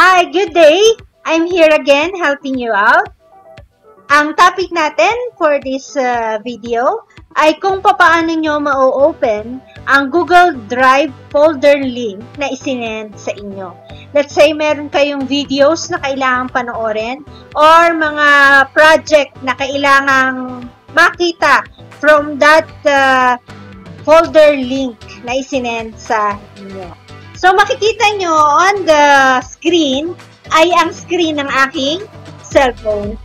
Hi, good day! I'm here again helping you out. Ang topic natin for this uh, video ay kung paano nyo ma-open ang Google Drive folder link na isinend sa inyo. Let's say meron kayong videos na kailangang panoorin or mga project na kailangang makita from that uh, folder link na isinend sa inyo. So, makikita nyo on the screen ay ang screen ng aking cellphone.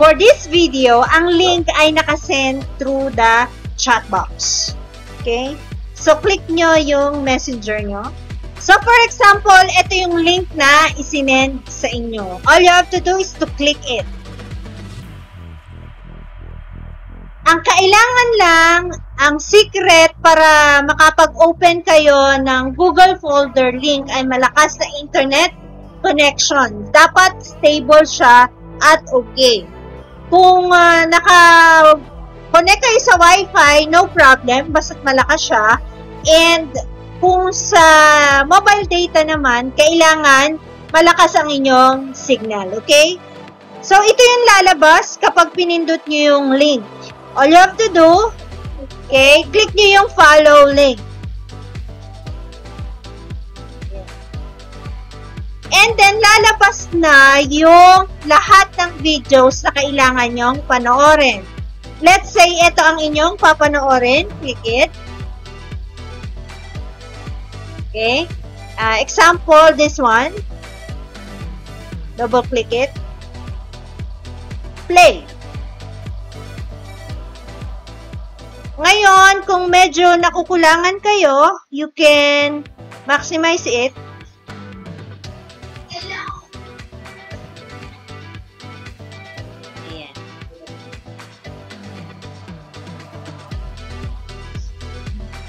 For this video, ang link ay nakasend through the chat box. Okay? So, click nyo yung messenger nyo. So, for example, ito yung link na isinend sa inyo. All you have to do is to click it. Ang kailangan lang, ang secret para makapag-open kayo ng Google Folder link ay malakas na internet connection. Dapat stable siya at okay. Kung uh, naka-connect kayo sa Wi-Fi, no problem, basta't malakas siya. And kung sa mobile data naman, kailangan malakas ang inyong signal, okay? So, ito yung lalabas kapag pinindot nyo yung link. All you have to do, okay, click nyo yung follow link. And then, lalabas na yung lahat ng videos na kailangan nyong panoorin. Let's say, ito ang inyong papanoorin. Click it. Okay. Uh, example, this one. Double click it. Play. Ngayon, kung medyo nakukulangan kayo, you can maximize it.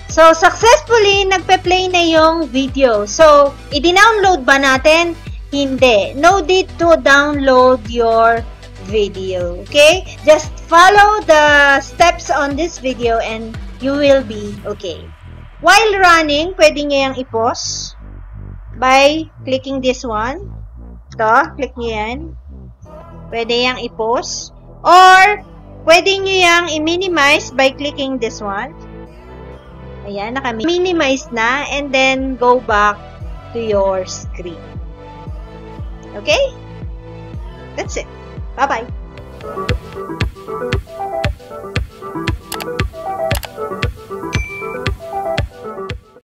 So, successfully, nagpe-play na yung video. So, i-download ba natin? Hindi. No need to download your video. Okay? Just follow the steps on this video and you will be okay. While running, pwede nyo yung i-pause by clicking this one. Ito, click nyo yan. Pwede yung i-pause. Or, pwede nyo yung i-minimize by clicking this one. Ayan, naka-minimize na. And then, go back to your screen. Okay? That's it. 拜拜。